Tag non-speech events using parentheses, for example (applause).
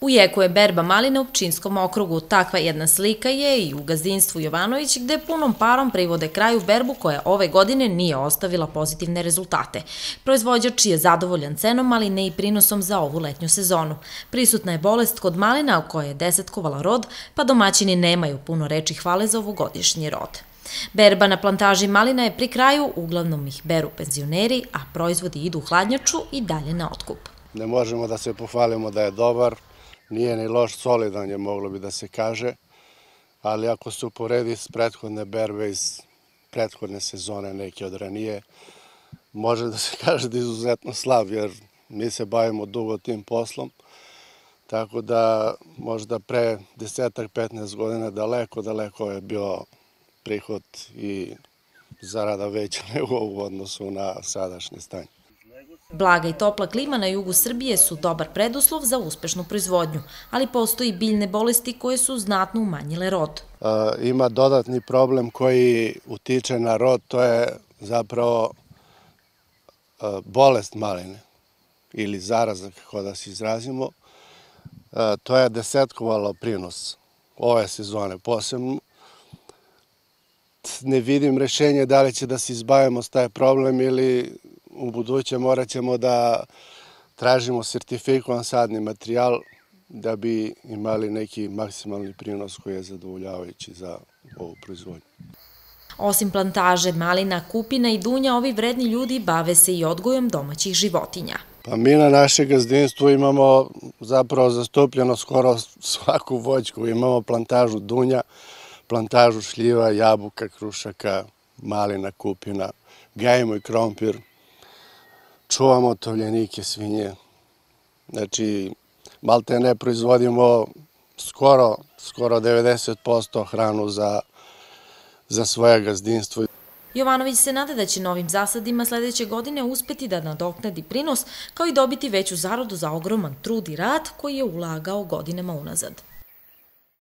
U jeku je berba maline u Pčinskom okrugu. Takva jedna slika je i u gazdinstvu Jovanović gde punom parom privode kraju berbu koja ove godine nije ostavila pozitivne rezultate. Proizvođač je zadovoljan cenom maline i prinosom za ovu letnju sezonu. Prisutna je bolest kod malina kojoj je desetkovala rod, pa domaćini nemaju puno reči hvale za ovogodišnji rod. Berba na plantaži malina je pri kraju, uglavnom ih beru penzioneri, a proizvodi idu u hladnjaču i dalje na otkup. Ne možemo da se pohvalimo da je dobar, nije ni loš, solidan je moglo bi da se kaže, ali ako se uporedi s prethodne berbe iz prethodne sezone, neke od ranije, može da se (laughs) kaže da je izuzetno slab, jer mi se bavimo dugo tim poslom, tako da možda pre desetak, 15 godina daleko, daleko je bio prihod i zarada veća (laughs) nego u odnosu na sadašnje stanje. Blaga i topla klima na jugu Srbije su dobar preduslov za uspešnu proizvodnju, ali postoji biljne bolesti koje su znatno umanjile rod. Ima dodatni problem koji utiče na rod, to je zapravo bolest maline ili zaraza, kako da se izrazimo. To je desetkovalo prinos ove sezone posebno. Ne vidim rešenje da li će da se izbavimo s taj problem ili u buduće morat ćemo da tražimo sertifikovan sadni materijal da bi imali neki maksimalni prinos koji je zadovoljavajući za ovu proizvodnju. Osim plantaže, malina, kupina i dunja, ovi vredni ljudi bave se i odgojom domaćih životinja. Pa mi na naše gazdinstvo imamo zapravo zastupljeno skoro svaku voćku. Imamo plantažu dunja, plantažu šljiva, jabuka, krušaka, malina, kupina, gajimo i krompir, čuvamo tovljenike, svinje. Znači, malte ne proizvodimo skoro, skoro 90% hranu za, za svoje gazdinstvo. Jovanović se nada da će novim zasadima sledeće godine uspeti da nadoknadi prinos, kao i dobiti veću zaradu za ogroman trud i rad koji je ulagao godinama unazad.